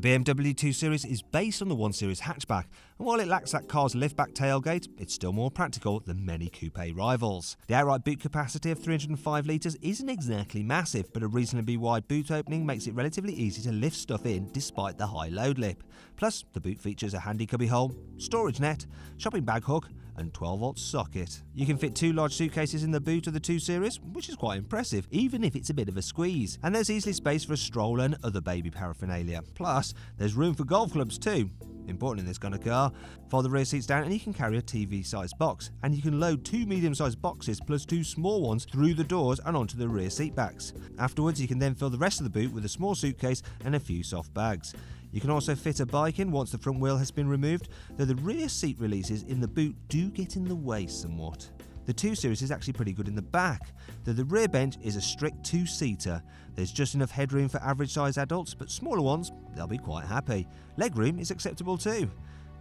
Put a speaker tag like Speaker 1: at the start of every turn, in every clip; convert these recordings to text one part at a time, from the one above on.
Speaker 1: The BMW 2 Series is based on the 1 Series hatchback, and while it lacks that car's liftback tailgate, it's still more practical than many coupe rivals. The outright boot capacity of 305 litres isn't exactly massive, but a reasonably wide boot opening makes it relatively easy to lift stuff in despite the high load lip. Plus, the boot features a handy cubbyhole, storage net, shopping bag hook, and 12 volt socket. You can fit two large suitcases in the boot of the 2 Series, which is quite impressive, even if it's a bit of a squeeze. And there's easily space for a stroller and other baby paraphernalia. Plus, there's room for golf clubs too. Important in this kind of car. Fold the rear seats down and you can carry a TV sized box. And you can load two medium sized boxes plus two small ones through the doors and onto the rear seat backs. Afterwards, you can then fill the rest of the boot with a small suitcase and a few soft bags. You can also fit a bike in once the front wheel has been removed, though the rear seat releases in the boot do get in the way somewhat. The 2 Series is actually pretty good in the back, though the rear bench is a strict two seater. There's just enough headroom for average sized adults, but smaller ones, they'll be quite happy. Legroom is acceptable too.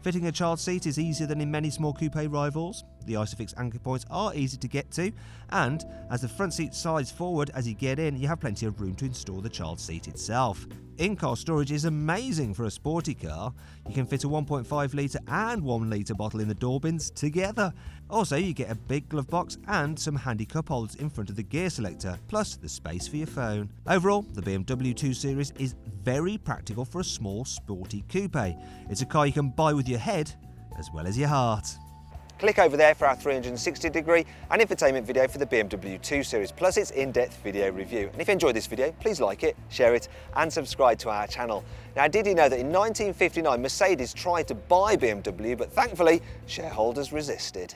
Speaker 1: Fitting a child seat is easier than in many small coupe rivals. The Isofix anchor points are easy to get to, and as the front seat slides forward as you get in, you have plenty of room to install the child seat itself. In-car storage is amazing for a sporty car. You can fit a 1.5 litre and 1 litre bottle in the door bins together. Also, you get a big glove box and some handy cup holders in front of the gear selector, plus the space for your phone. Overall, the BMW 2 Series is very practical for a small sporty coupe. It's a car you can buy with your head as well as your heart.
Speaker 2: Click over there for our 360 degree and infotainment video for the BMW 2 Series, plus its in-depth video review. And if you enjoyed this video, please like it, share it and subscribe to our channel. Now, did you know that in 1959 Mercedes tried to buy BMW, but thankfully shareholders resisted?